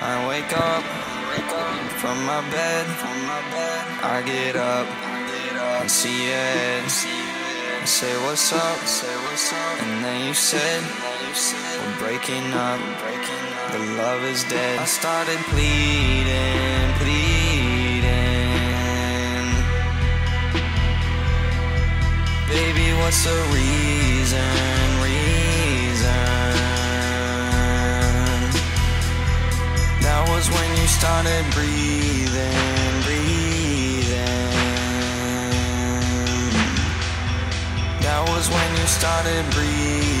I wake up from my bed. I get up and see head. I say what's up, and then you said we're breaking up. The love is dead. I started pleading, pleading. Baby, what's the reason? Was when you started breathing, breathing. That was when you started breathing.